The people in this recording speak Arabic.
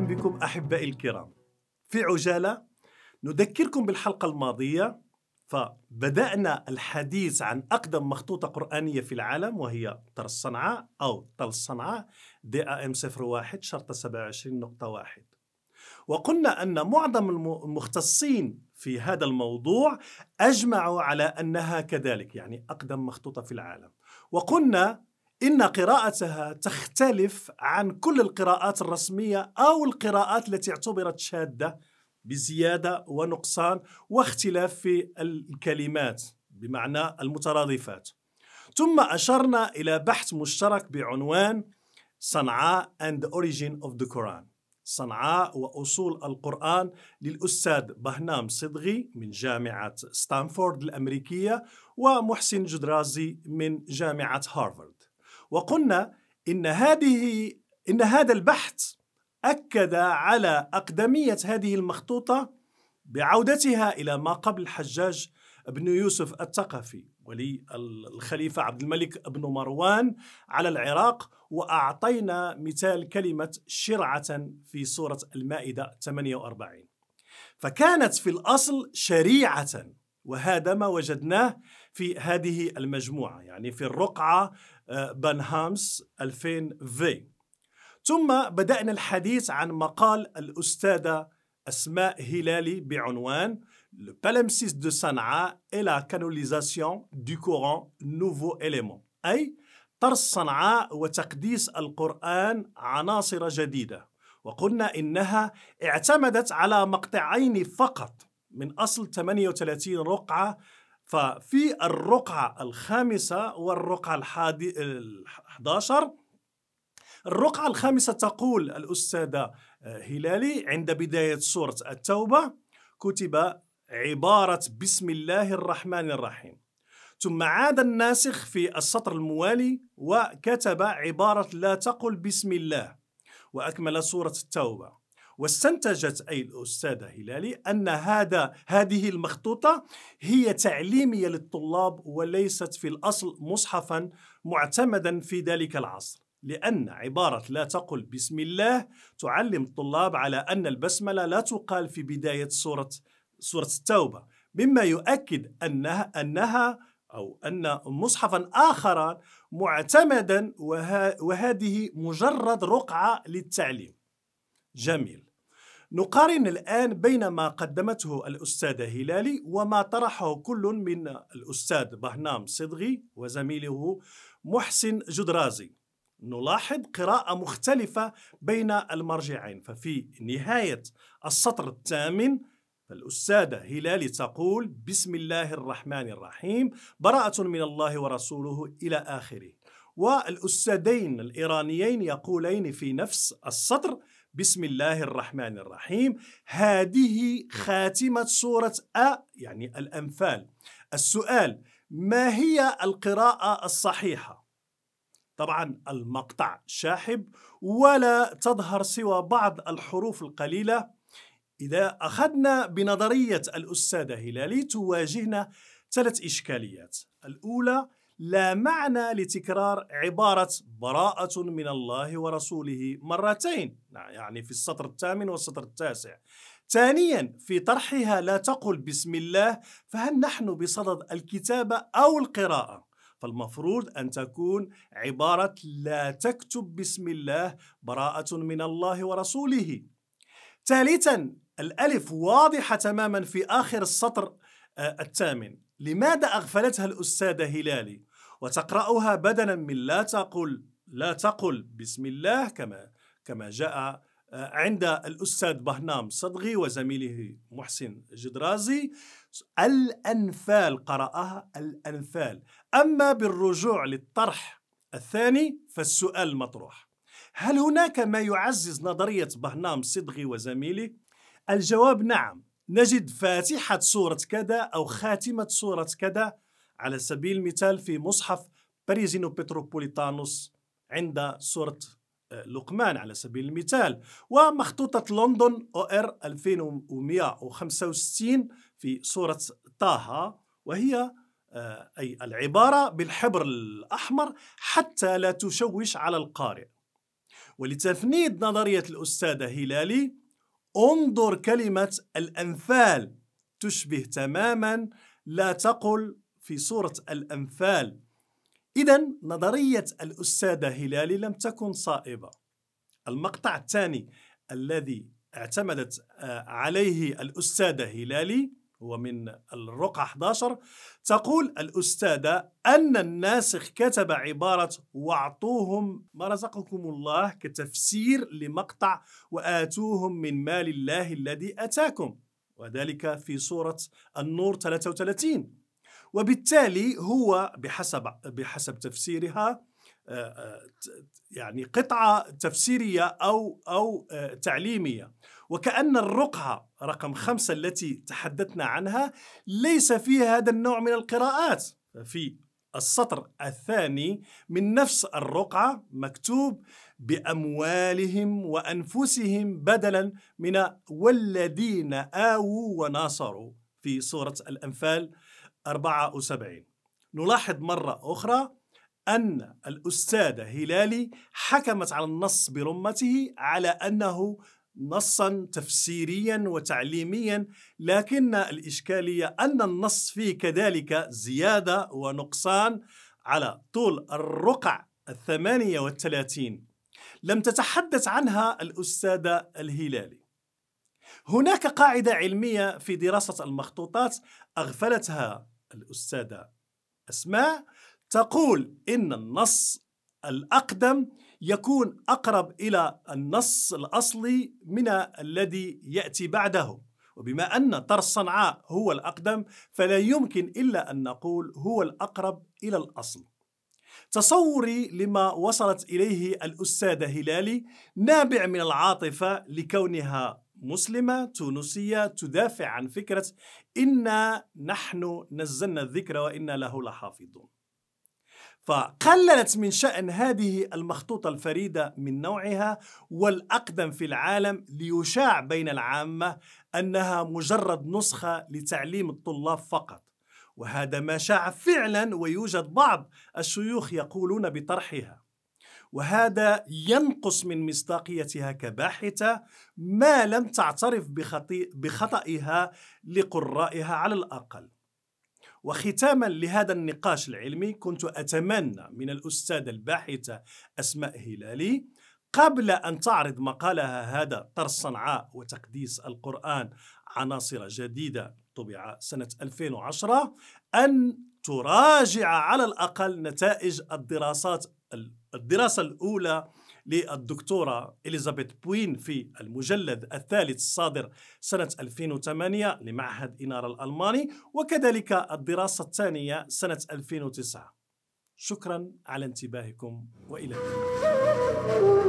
بكم أحبائي الكرام. في عجالة نذكركم بالحلقة الماضية فبدأنا الحديث عن أقدم مخطوطة قرآنية في العالم وهي طر الصنعاء أو طل الصنعاء دي ام 01 شرطه 27.1 وقلنا أن معظم المختصين في هذا الموضوع أجمعوا على أنها كذلك يعني أقدم مخطوطة في العالم. وقلنا إن قراءتها تختلف عن كل القراءات الرسمية أو القراءات التي اعتبرت شاذة بزيادة ونقصان واختلاف في الكلمات بمعنى المترادفات. ثم أشرنا إلى بحث مشترك بعنوان صنعاء and the origin of the Quran. صنعاء وأصول القرآن للأستاذ بهنام صدغي من جامعة ستانفورد الأمريكية ومحسن جدرازي من جامعة هارفارد وقلنا إن هذه إن هذا البحث أكد على أقدمية هذه المخطوطة بعودتها إلى ما قبل الحجاج بن يوسف الثقفي ولي الخليفة عبد الملك بن مروان على العراق وأعطينا مثال كلمة شرعة في سورة المائدة 48 فكانت في الأصل شريعة وهذا ما وجدناه في هذه المجموعة يعني في الرقعة آه، بنهامس 2000 في. ثم بدأنا الحديث عن مقال الأستاذة أسماء هلالي بعنوان Le palimpseste de Sana'a et la canonisation du Coran nouveau élément. أي طرس صنعاء وتقديس القرآن عناصر جديدة. وقلنا إنها اعتمدت على مقطعين فقط. من أصل 38 رقعة ففي الرقعة الخامسة والرقعة الحادي الحداشر الرقعة الخامسة تقول الأستاذة هلالي عند بداية سورة التوبة كتب عبارة بسم الله الرحمن الرحيم. ثم عاد الناسخ في السطر الموالي وكتب عبارة لا تقل بسم الله وأكمل سورة التوبة. واستنتجت أي الأستاذة هلالي أن هذا هذه المخطوطة هي تعليمية للطلاب وليست في الأصل مصحفا معتمدا في ذلك العصر لأن عبارة لا تقل بسم الله تعلم الطلاب على أن البسملة لا تقال في بداية سورة سورة التوبة مما يؤكد أنها أنها أو أن مصحفا آخر معتمدا وهذه مجرد رقعة للتعليم. جميل. نقارن الآن بين ما قدمته الأستاذة هلالي وما طرحه كل من الأستاذ بهنام صدغي وزميله محسن جدرازي. نلاحظ قراءة مختلفة بين المرجعين ففي نهاية السطر الثامن الأستاذة هلالي تقول بسم الله الرحمن الرحيم براءة من الله ورسوله إلى آخره. والأستاذين الإيرانيين يقولين في نفس السطر بسم الله الرحمن الرحيم. هذه خاتمة سورة أ يعني الأنفال. السؤال ما هي القراءة الصحيحة؟ طبعا المقطع شاحب ولا تظهر سوى بعض الحروف القليلة. إذا أخذنا بنظرية الأستاذة هلالي تواجهنا ثلاث إشكاليات. الأولى لا معنى لتكرار عبارة براءة من الله ورسوله مرتين يعني في السطر الثامن والسطر التاسع. ثانيا في طرحها لا تقل بسم الله فهل نحن بصدد الكتابة أو القراءة؟ فالمفروض أن تكون عبارة لا تكتب بسم الله براءة من الله ورسوله. ثالثا الألف واضحة تماما في آخر السطر آه، الثامن. لماذا أغفلتها الأستاذة هلالي؟ وتقرأها بدلا من لا تقل لا تقل بسم الله كما كما جاء آه، عند الأستاذ بهنام صدغي وزميله محسن جدرازي. الأنفال قرأها الأنفال. أما بالرجوع للطرح الثاني فالسؤال المطروح هل هناك ما يعزز نظرية بهنام صدغي وزميله؟ الجواب نعم. نجد فاتحة سورة كذا أو خاتمة سورة كذا على سبيل المثال في مصحف باريزينو بتروبوليتانوس عند سورة آه، لقمان على سبيل المثال. ومخطوطة لندن أو إر 2165 في سورة طه وهي آه، أي العبارة بالحبر الأحمر حتى لا تشوش على القارئ. ولتفنيد نظرية الأستاذة هلالي انظر كلمة الأنفال تشبه تماما لا تقل في سورة الأنفال. إذا نظرية الأستاذة هلالي لم تكن صائبة. المقطع الثاني الذي اعتمدت آه، عليه الأستاذة هلالي هو من الرقعة 11 تقول الأستاذة أن الناسخ كتب عبارة واعطوهم ما رزقكم الله كتفسير لمقطع وآتوهم من مال الله الذي أتاكم وذلك في سورة النور 33 وبالتالي هو بحسب بحسب تفسيرها آه، آه، يعني قطعة تفسيرية أو أو آه، تعليمية. وكأن الرقعة رقم خمسة التي تحدثنا عنها ليس فيها هذا النوع من القراءات. في السطر الثاني من نفس الرقعة مكتوب بأموالهم وأنفسهم بدلا من والذين آووا وناصروا. في سورة الأنفال 74 نلاحظ مرة أخرى أن الأستاذة هلالي حكمت على النص برمته على أنه نصا تفسيريا وتعليميا لكن الإشكالية أن النص فيه كذلك زيادة ونقصان على طول الرقع الثمانية والثلاثين. لم تتحدث عنها الأستاذة الهلالي. هناك قاعدة علمية في دراسة المخطوطات أغفلتها الأستاذة أسماء تقول إن النص الأقدم يكون أقرب إلى النص الأصلي من الذي يأتي بعده. وبما أن طرس صنعاء هو الأقدم فلا يمكن إلا أن نقول هو الأقرب إلى الأصل. تصوري لما وصلت إليه الأستاذة هلالي نابع من العاطفة لكونها مسلمة تونسية تدافع عن فكرة إنا نحن نزلنا الذكر وإنا له لحافظون. فقللت من شأن هذه المخطوطة الفريدة من نوعها والأقدم في العالم ليشاع بين العامة أنها مجرد نسخة لتعليم الطلاب فقط. وهذا ما شاع فعلا ويوجد بعض الشيوخ يقولون بطرحها. وهذا ينقص من مصداقيتها كباحثة ما لم تعترف بخطئها لقرائها على الأقل. وختاما لهذا النقاش العلمي كنت أتمنى من الأستاذة الباحثة أسماء هلالي قبل أن تعرض مقالها هذا طرس صنعاء وتقديس القرآن عناصر جديدة طبع سنة 2010 أن تراجع على الأقل نتائج الدراسات الدراسة الأولى للدكتورة إليزابيث بوين في المجلد الثالث الصادر سنة 2008 لمعهد إنارة الألماني وكذلك الدراسة الثانية سنة 2009 شكرا على انتباهكم وإلى اللقاء.